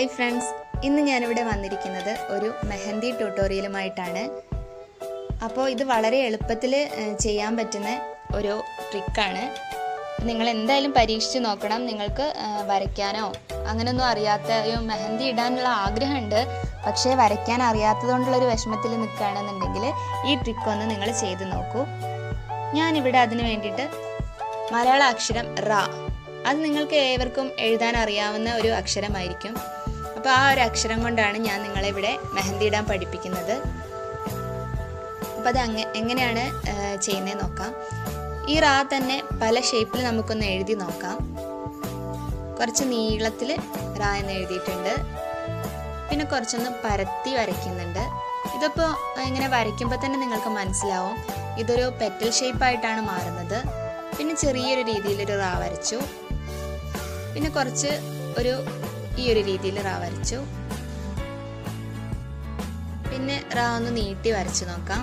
Hi friends ഇന്ന് ഞാനിവിടെ വന്നിരിക്കുന്നത് ഒരു മെഹന്തി ട്യൂട്ടോറിയലുമായിട്ടാണ്. അപ്പോൾ ഇത് വളരെ എളുപ്പത്തിൽ ചെയ്യാൻ പറ്റുന്ന ഒരു ട്രിക്കാണ്. നിങ്ങൾ എന്തായാലും പരീക്ഷിച്ച് നോക്കണം. നിങ്ങൾക്ക് വരയ്ക്കാനോ അങ്ങനെയൊന്നും അറിയാത്ത ഒരു മെഹന്തി ഇടാനുള്ള ആഗ്രഹമുണ്ട്. പക്ഷേ വരയ്ക്കാൻ അറിയാത്തതുകൊണ്ടുള്ളൊരു വിഷമത്തിൽ നിൽക്കുകയാണെന്നുണ്ടെങ്കിൽ ഈ ട്രിക്ക് ഒന്ന് നിങ്ങൾ ചെയ്ത് നോക്കൂ. ഞാനിവിടെ അതിന് വേണ്ടിയിട്ട് മലയാള അക്ഷരം റ അത് നിങ്ങൾക്ക് ഏവർക്കും എഴുതാൻ അറിയാവുന്ന ഒരു അക്ഷരമായിരിക്കും. അപ്പോൾ ആ ഒരു അക്ഷരം കൊണ്ടാണ് ഞാൻ നിങ്ങളെ ഇവിടെ മെഹന്തി ഇടാൻ പഠിപ്പിക്കുന്നത്. അപ്പോൾ അത് അങ്ങ എങ്ങനെയാണ് ചെയ്യുന്നത് നോക്കാം. ഈ റാ തന്നെ പല ഷേപ്പിൽ നമുക്കൊന്ന് എഴുതി നോക്കാം. കുറച്ച് നീളത്തിൽ റാ എന്ന് എഴുതിയിട്ടുണ്ട്. പിന്നെ കുറച്ചൊന്ന് പരത്തി വരയ്ക്കുന്നുണ്ട്. ഇതിപ്പോൾ ഇങ്ങനെ വരയ്ക്കുമ്പോൾ തന്നെ നിങ്ങൾക്ക് മനസ്സിലാവും. ഇതൊരു പെറ്റൽ ഷേപ്പായിട്ടാണ് മാറുന്നത്. പിന്നെ ചെറിയൊരു രീതിയിലൊരു റാ വരച്ചു. പിന്നെ കുറച്ച് ഒരു ഈ ഒരു രീതിയിൽ റാ വരച്ചു. പിന്നെ റാ ഒന്ന് നീട്ടി വരച്ചു നോക്കാം.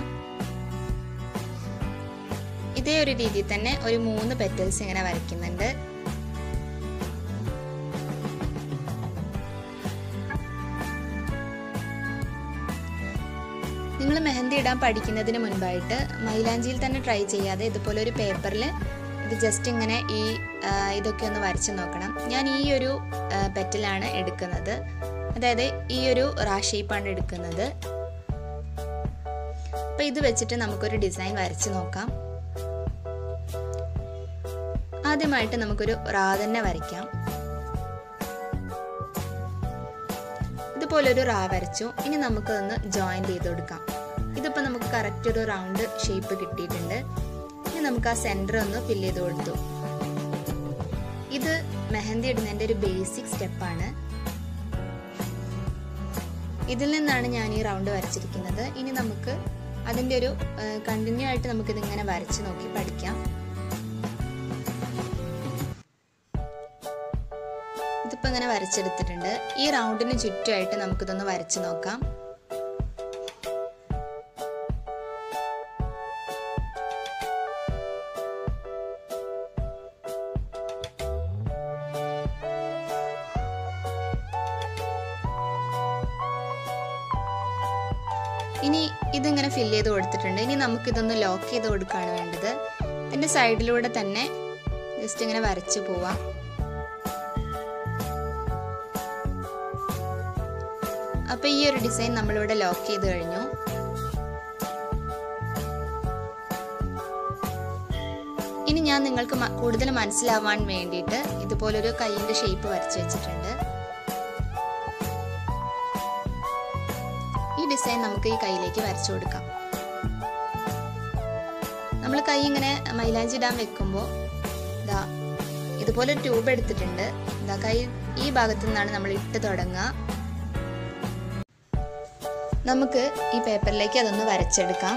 ഇതേ ഒരു രീതിയിൽ തന്നെ ഒരു മൂന്ന് പെറ്റൽസ് ഇങ്ങനെ വരയ്ക്കുന്നുണ്ട്. നിങ്ങൾ മെഹന്തി ഇടാൻ പഠിക്കുന്നതിന് മുൻപായിട്ട് മൈലാഞ്ചിയിൽ തന്നെ ട്രൈ ചെയ്യാതെ ഇതുപോലെ ഒരു പേപ്പറിൽ ഇത് ജസ്റ്റ് ഇങ്ങനെ ഈ ഇതൊക്കെ ഒന്ന് വരച്ച് നോക്കണം. ഞാൻ ഈ ഒരു പെറ്റലാണ് എടുക്കുന്നത്. അതായത് ഈ ഒരു റാ ഷേപ്പാണ് എടുക്കുന്നത്. അപ്പം ഇത് വെച്ചിട്ട് നമുക്കൊരു ഡിസൈൻ വരച്ച് നോക്കാം. ആദ്യമായിട്ട് നമുക്കൊരു റാ തന്നെ വരയ്ക്കാം. ഇതുപോലൊരു റാ വരച്ചു. ഇനി നമുക്കതൊന്ന് ജോയിന്റ് ചെയ്ത് കൊടുക്കാം. ഇതിപ്പോൾ നമുക്ക് കറക്റ്റ് ഒരു റൗണ്ട് ഷേപ്പ് കിട്ടിയിട്ടുണ്ട്. ഇനി നമുക്ക് ആ സെന്റർ ഒന്ന് ഫില്ല് ചെയ്ത് കൊടുത്തു. ഇത് മെഹന്തി ഇടുന്നതിന്റെ ഒരു ബേസിക് സ്റ്റെപ്പാണ് ഇതിൽ നിന്നാണ് ഞാൻ ഈ റൗണ്ട് വരച്ചിരിക്കുന്നത്. ഇനി നമുക്ക് അതിന്റെ ഒരു കണ്ടിന്യൂ ആയിട്ട് നമുക്ക് ഇങ്ങനെ വരച്ച് നോക്കി പഠിക്കാം. ഇതിപ്പോൾ ഇങ്ങനെ വരച്ചെടുത്തിട്ടുണ്ട്. ഈ റൗണ്ടിന് ചുറ്റുമായിട്ട് നമുക്കിതൊന്ന് വരച്ച് നോക്കാം. ഇനി ഇതിങ്ങനെ ഫില്ല് ചെയ്ത് കൊടുത്തിട്ടുണ്ട്. ഇനി നമുക്കിതൊന്ന് ലോക്ക് ചെയ്ത് കൊടുക്കുകയാണ് വേണ്ടത്. ഇതിന്റെ സൈഡിലൂടെ തന്നെ ജസ്റ്റ് ഇങ്ങനെ വരച്ച് പോവാം. അപ്പോൾ ഈ ഒരു ഡിസൈൻ നമ്മളിവിടെ ലോക്ക് ചെയ്ത് കഴിഞ്ഞു. ഇനി ഞാൻ നിങ്ങൾക്ക് കൂടുതൽ മനസ്സിലാവാൻ വേണ്ടിയിട്ട് ഇതുപോലൊരു കൈയിന്റെ ഷേപ്പ് വരച്ച് വെച്ചിട്ടുണ്ട്. ഡിസൈൻ നമുക്ക് ഈ കൈയിലേക്ക് വരച്ചു കൊടുക്കാം. നമ്മൾ കൈ ഇങ്ങനെ മൈലാഞ്ചി ഇടാൻ വെക്കുമ്പോൾ ഇതാ ഇതുപോലെ ട്യൂബ് എടുത്തിട്ടുണ്ട്. ഇതാ കൈ ഈ ഭാഗത്തു നിന്നാണ് നമ്മൾ ഇട്ട് തുടങ്ങുക. നമുക്ക് ഈ പേപ്പറിലേക്ക് അതൊന്ന് വരച്ചെടുക്കാം.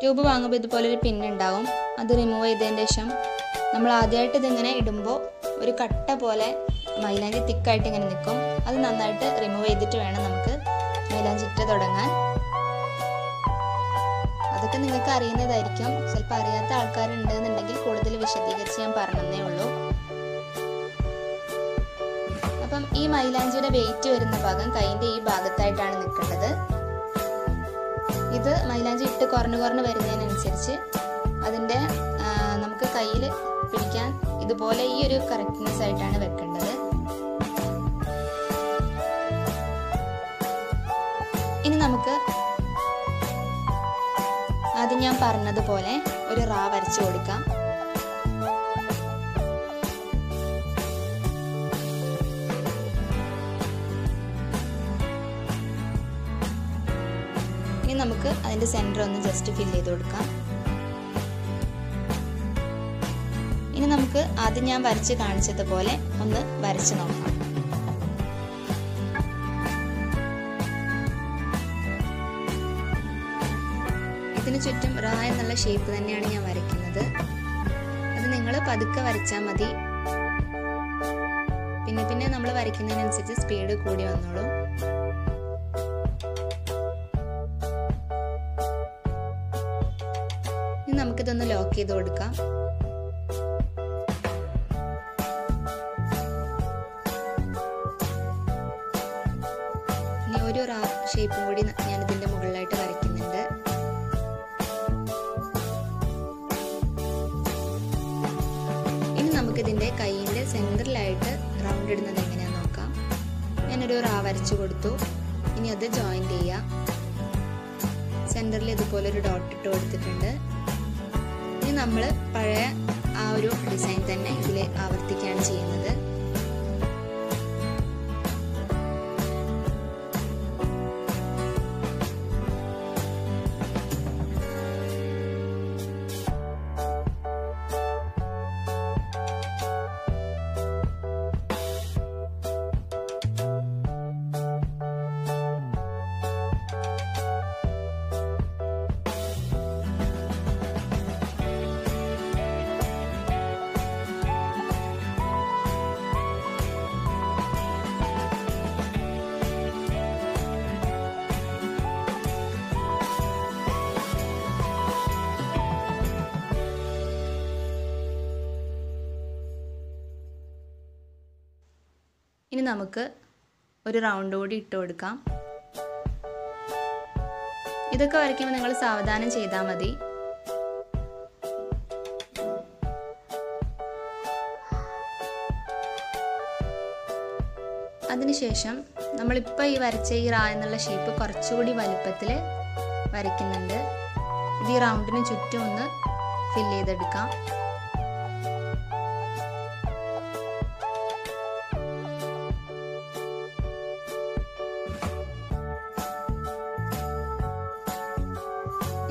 ട്യൂബ് വാങ്ങുമ്പോൾ ഇതുപോലെ ഒരു പിൻ ഉണ്ടാവും. അത് റിമൂവ് ചെയ്തതിന് ശേഷം നമ്മൾ ആദ്യമായിട്ട് ഇതിങ്ങനെ ഇടുമ്പോൾ ഒരു കട്ട പോലെ മൈലാഞ്ചി തിക്കായിട്ട് ഇങ്ങനെ നിൽക്കും. അത് നന്നായിട്ട് റിമൂവ് ചെയ്തിട്ട് വേണം നമുക്ക് മൈലാഞ്ചി ഇട്ട് തുടങ്ങാൻ. അതൊക്കെ നിങ്ങൾക്ക് അറിയുന്നതായിരിക്കും. ചിലപ്പോൾ അറിയാത്ത ആൾക്കാരുണ്ടെന്നുണ്ടെങ്കിൽ കൂടുതൽ വിശദീകരിച്ച് ഞാൻ പറഞ്ഞതേ ഉള്ളൂ. അപ്പം ഈ മൈലാഞ്ചിയുടെ വെയിറ്റ് വരുന്ന ഭാഗം കൈന്റെ ഈ ഭാഗത്തായിട്ടാണ് നിൽക്കേണ്ടത്. ഇത് മൈലാഞ്ചി ഇട്ട് കുറഞ്ഞു കുറഞ്ഞു വരുന്നതിനനുസരിച്ച് അതിന്റെ നമുക്ക് കയ്യിൽ പിടിക്കാൻ ഇതുപോലെ ഈ ഒരു കറക്റ്റ്നെസ് ആയിട്ടാണ് വെക്കേണ്ടത്. ഇനി നമുക്ക് അത് ഞാൻ പറഞ്ഞതുപോലെ ഒരു റാ വരച്ചു കൊടുക്കാം. ഇനി നമുക്ക് അതിന്റെ സെന്റർ ഒന്ന് ജസ്റ്റ് ഫിൽ ചെയ്ത് കൊടുക്കാം. ഇനി നമുക്ക് അത് ഞാൻ വരച്ച് കാണിച്ചതുപോലെ ഒന്ന് വരച്ച് നോക്കാം. അതിന് ചുറ്റും റായ എന്നുള്ള ഷേപ്പ് തന്നെയാണ് ഞാൻ വരയ്ക്കുന്നത്. അത് നിങ്ങൾ പതുക്കെ വരച്ചാൽ മതി. പിന്നെ പിന്നെ നമ്മൾ വരയ്ക്കുന്നതിനനുസരിച്ച് സ്പീഡ് കൂടി വന്നോളൂ. ഇനി നമുക്കിതൊന്ന് ലോക്ക് ചെയ്ത് കൊടുക്കാം. ഇനി ഒരു റാ ഷേപ്പും കൂടി ഞാനിതിന്റെ നമുക്കിതിന്റെ കൈയിന്റെ സെന്ററിലായിട്ട് റൗണ്ട് ഇടുന്നത് എങ്ങനെയാണെന്ന് നോക്കാം. ഞാനൊരു റാ വരച്ചു കൊടുത്തു. ഇനി അത് ജോയിന്റ് ചെയ്യാം. സെന്ററിൽ ഇതുപോലെ ഒരു ഡോട്ട് ഇട്ട് കൊടുത്തിട്ടുണ്ട്. ഇനി നമ്മൾ പഴയ ആ ഒരു ഡിസൈൻ തന്നെ ഇതിൽ ആവർത്തിക്കുകയാണ് ചെയ്യുന്നത്. ഇനി നമുക്ക് ഒരു റൗണ്ട് കൂടി ഇട്ട് കൊടുക്കാം. ഇതൊക്കെ വരയ്ക്കുമ്പോൾ നിങ്ങൾ സാവധാനം ചെയ്താൽ മതി. അതിനുശേഷം നമ്മളിപ്പോൾ ഈ വരച്ച ഈ റാ എന്നുള്ള ഷേപ്പ് കുറച്ചുകൂടി വലുപ്പത്തിൽ വരയ്ക്കുന്നുണ്ട്. ഇത് ഈ റൗണ്ടിന് ചുറ്റും ഒന്ന് ഫില്ല് ചെയ്തെടുക്കാം.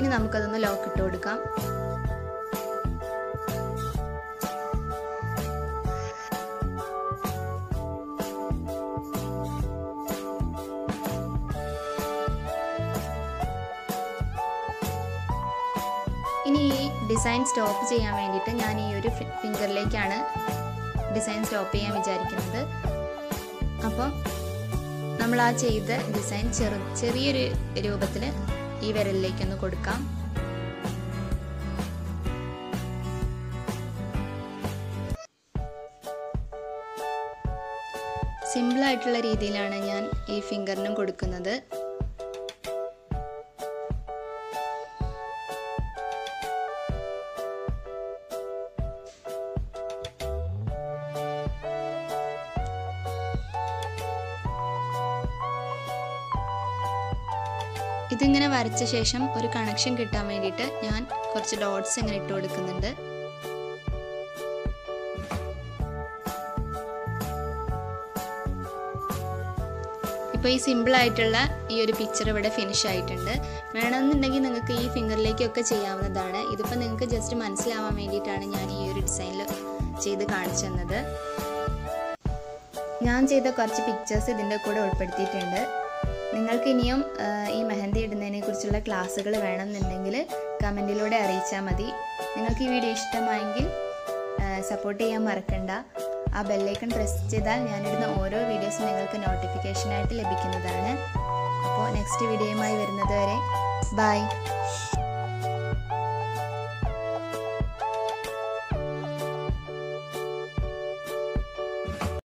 ഇനി നമുക്കതൊന്ന് ലോക്ക് ഇട്ട് കൊടുക്കാം. ഇനി ഈ ഡിസൈൻ സ്റ്റോപ്പ് ചെയ്യാൻ വേണ്ടിയിട്ട് ഞാൻ ഈ ഒരു ഫിംഗറിലേക്കാണ് ഡിസൈൻ സ്റ്റോപ്പ് ചെയ്യാൻ വിചാരിക്കുന്നത്. അപ്പോൾ നമ്മൾ ആ ചെയ്ത ഡിസൈൻ ചെറു ചെറിയൊരു രൂപത്തിൽ ഈ വിരലിലേക്കൊന്ന് കൊടുക്കാം. സിമ്പിളായിട്ടുള്ള രീതിയിലാണ് ഞാൻ ഈ ഫിംഗറിനും കൊടുക്കുന്നത്. ഇതിങ്ങനെ വരച്ച ശേഷം ഒരു കണക്ഷൻ കിട്ടാൻ വേണ്ടിയിട്ട് ഞാൻ കുറച്ച് ഡോട്ട്സ് ഇങ്ങനെ ഇട്ട് കൊടുക്കുന്നുണ്ട്. ഇപ്പോൾ ഈ സിമ്പിൾ ആയിട്ടുള്ള ഈ ഒരു പിക്ചർ ഇവിടെ ഫിനിഷ് ആയിട്ടുണ്ട്. വേണമെന്നുണ്ടെങ്കിൽ നിങ്ങൾക്ക് ഈ ഫിംഗറിലേക്കൊക്കെ ചെയ്യാവുന്നതാണ്. ഇതിപ്പോൾ നിങ്ങൾക്ക് ജസ്റ്റ് മനസ്സിലാവാൻ വേണ്ടിയിട്ടാണ് ഞാൻ ഈ ഒരു ഡിസൈനിൽ ചെയ്ത് കാണിച്ചു തന്നത്. ഞാൻ ചെയ്ത കുറച്ച് പിക്ചേഴ്സ് ഇതിന്റെ കൂടെ ഉൾപ്പെടുത്തിയിട്ടുണ്ട്. നിങ്ങൾക്ക് ഇനിയും ഈ മെഹന്തി ഇടുന്നതിനെ കുറിച്ചുള്ള ക്ലാസ്സുകൾ വേണമെന്നുണ്ടെങ്കിൽ കമന്റിലൂടെ അറിയിച്ചാൽ മതി. നിങ്ങൾക്ക് ഈ വീഡിയോ ഇഷ്ടമായെങ്കിൽ സപ്പോർട്ട് ചെയ്യാൻ മറക്കണ്ട. ആ ബെല്ലൈക്കൺ പ്രസ് ചെയ്താൽ ഞാനിടുന്ന ഓരോ വീഡിയോസും നിങ്ങൾക്ക് നോട്ടിഫിക്കേഷനായിട്ട് ലഭിക്കുന്നതാണ്. അപ്പോൾ നെക്സ്റ്റ് വീഡിയോയുമായി വരുന്നത് വരെ ബൈ